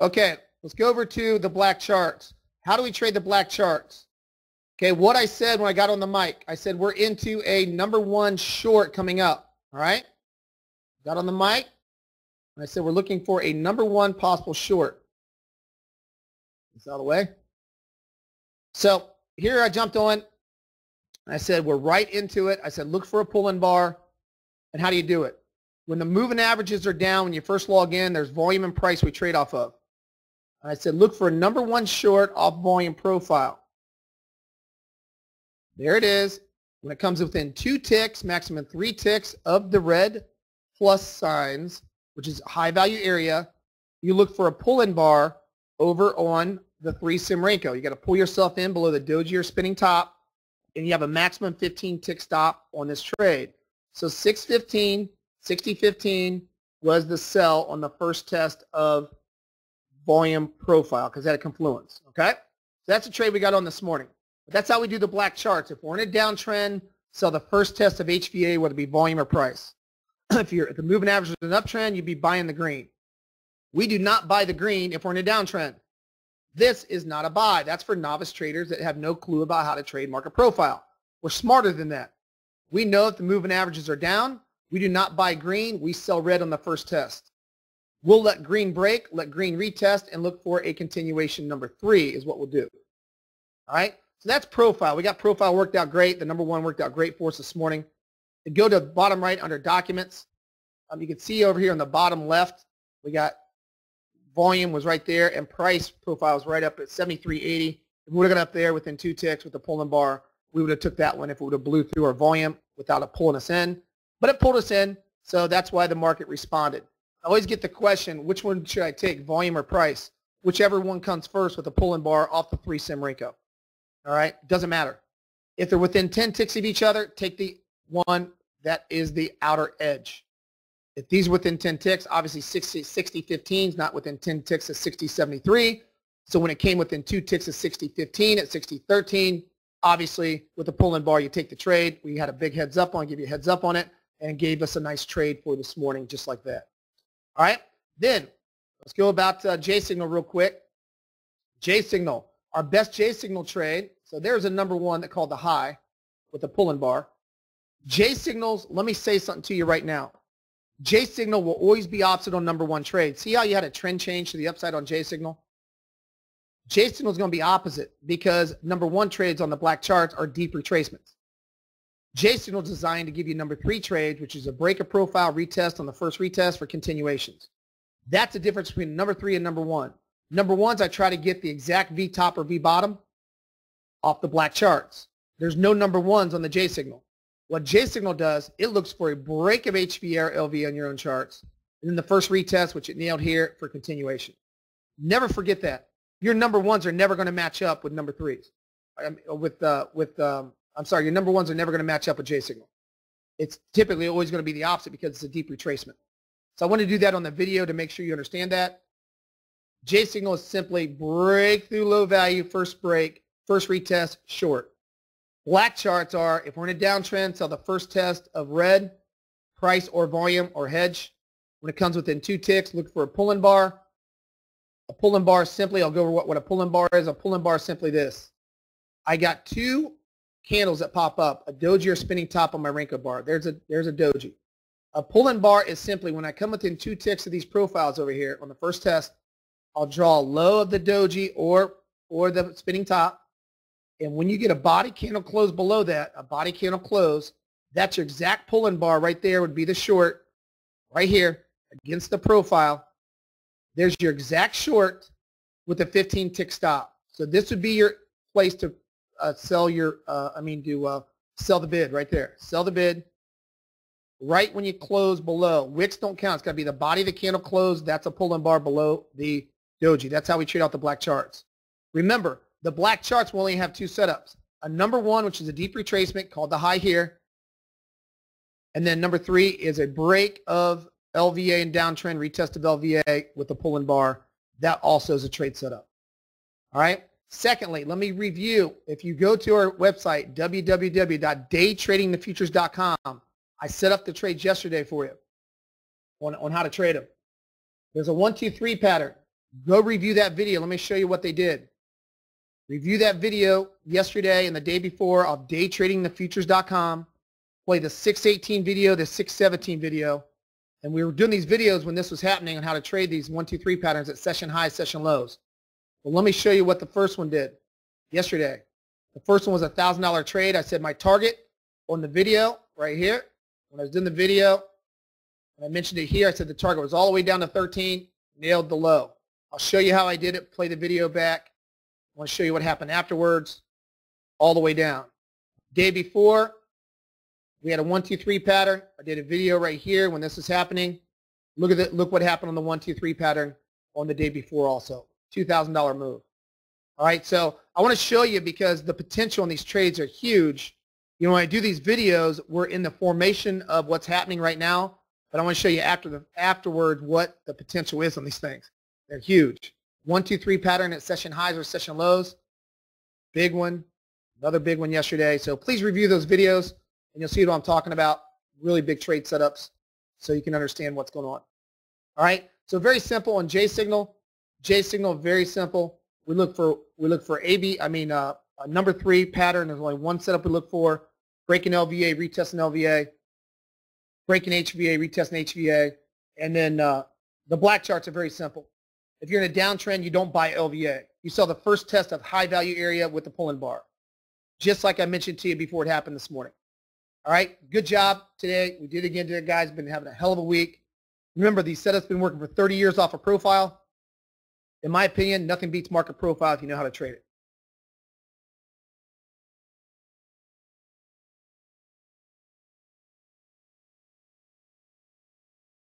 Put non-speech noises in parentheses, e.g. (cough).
Okay, let's go over to the black charts. How do we trade the black charts? Okay, what I said when I got on the mic, I said we're into a number one short coming up. All right? Got on the mic. I said we're looking for a number one possible short. This out of the way. So here I jumped on. I said we're right into it. I said look for a pull-in bar. And how do you do it? When the moving averages are down, when you first log in, there's volume and price we trade off of. I said look for a number one short off volume profile. There it is. When it comes within two ticks, maximum three ticks of the red plus signs, which is high value area, you look for a pull-in bar over on the three sim Renko. You got to pull yourself in below the doji or spinning top, and you have a maximum 15 tick stop on this trade. So 615, 6015 was the sell on the first test of volume profile because that confluence. Okay, so that's a trade we got on this morning. But that's how we do the black charts. If we're in a downtrend, sell the first test of HVA, whether it be volume or price. (clears throat) if you're if the moving average is an uptrend, you'd be buying the green. We do not buy the green if we're in a downtrend. This is not a buy. That's for novice traders that have no clue about how to trade market profile. We're smarter than that. We know if the moving averages are down, we do not buy green. We sell red on the first test. We'll let green break, let green retest, and look for a continuation number three is what we'll do. All right? So that's profile. We got profile worked out great. The number one worked out great for us this morning. To go to bottom right under documents, um, you can see over here on the bottom left, we got volume was right there and price profile was right up at 73.80. If we would have got up there within two ticks with the pulling bar, we would have took that one if it would have blew through our volume without it pulling us in. But it pulled us in, so that's why the market responded. I always get the question, which one should I take, volume or price? Whichever one comes first with the pulling bar off the three sim. All right, doesn't matter. If they're within 10 ticks of each other, take the one that is the outer edge. If these are within 10 ticks, obviously 60, 60 15 is not within 10 ticks of 60 73. So when it came within two ticks of 60 15 at 60 13, obviously with the pull-in bar, you take the trade. We had a big heads up on, give you a heads up on it, and gave us a nice trade for this morning, just like that. All right, then let's go about uh, JaySignal real quick. JaySignal. Our best JaySignal trade, so there's a number one that called the high with the pulling bar. JaySignals, let me say something to you right now. JaySignal will always be opposite on number one trade. See how you had a trend change to the upside on JaySignal? J signal is going to be opposite because number one trades on the black charts are deep retracements. JaySignal is designed to give you number three trades, which is a break of profile retest on the first retest for continuations. That's the difference between number three and number one. Number ones, I try to get the exact V top or V bottom off the black charts. There's no number ones on the JaySignal. What JaySignal does, it looks for a break of HVA or LV on your own charts. And then the first retest, which it nailed here for continuation. Never forget that. Your number ones are never going to match up with number threes. With, uh, with um, I'm sorry, your number ones are never going to match up with JaySignal. It's typically always going to be the opposite because it's a deep retracement. So I want to do that on the video to make sure you understand that. JaySignal is simply break through low value, first break, first retest, short. Black charts are, if we're in a downtrend, sell the first test of red, price or volume or hedge. When it comes within two ticks, look for a pull-in bar. A pull-in bar simply, I'll go over what, what a pull-in bar is. A pull-in bar is simply this. I got two candles that pop up, a doji or spinning top on my Renko bar. There's a, there's a doji. A pull-in bar is simply when I come within two ticks of these profiles over here on the first test, I'll draw low of the doji or, or the spinning top. And when you get a body candle close below that, a body candle close, that's your exact pull-in bar right there would be the short right here against the profile. There's your exact short with a 15 tick stop. So this would be your place to uh, sell your, uh, I mean, to uh, sell the bid right there. Sell the bid right when you close below. Wicks don't count. It's got to be the body of the candle closed. That's a pull-in bar below the doji. That's how we trade out the black charts. Remember, the black charts will only have two setups. A number one, which is a deep retracement called the high here. And then number three is a break of LVA and downtrend, retest of LVA with the pull-in bar. That also is a trade setup. All right. Secondly, let me review. If you go to our website, www.daytradingthefutures.com, I set up the trades yesterday for you on, on how to trade them. There's a one, two, three pattern. Go review that video. Let me show you what they did. Review that video yesterday and the day before of daytradingthefutures.com. Play the 618 video, the 617 video. And we were doing these videos when this was happening on how to trade these one, two, three patterns at session highs, session lows. Well, let me show you what the first one did yesterday. The first one was a $1,000 trade. I said my target on the video right here. When I was doing the video, I mentioned it here, I said the target was all the way down to 13, nailed the low. I'll show you how I did it, play the video back. I want to show you what happened afterwards, all the way down. Day before, we had a one, two, three pattern. I did a video right here when this was happening. Look at it. Look what happened on the one, two, three pattern on the day before also. $2,000 move. All right, so I want to show you because the potential in these trades are huge. You know, when I do these videos, we're in the formation of what's happening right now, but I want to show you after the afterwards what the potential is on these things. They're huge. One, two, three pattern at session highs or session lows. Big one. Another big one yesterday. So please review those videos and you'll see what I'm talking about. Really big trade setups so you can understand what's going on. All right. So very simple on JaySignal. JaySignal very simple. We look for we look for AB. I mean uh, number three pattern. There's only one setup we look for. Breaking LVA, retesting LVA. Breaking HVA, retesting HVA, and then uh, the black charts are very simple. If you're in a downtrend, you don't buy LVA. You saw the first test of high value area with the pulling bar, just like I mentioned to you before it happened this morning. All right, good job today. We did it again today, guys. Been having a hell of a week. Remember, these setups been working for 30 years off a profile. In my opinion, nothing beats market profile if you know how to trade it.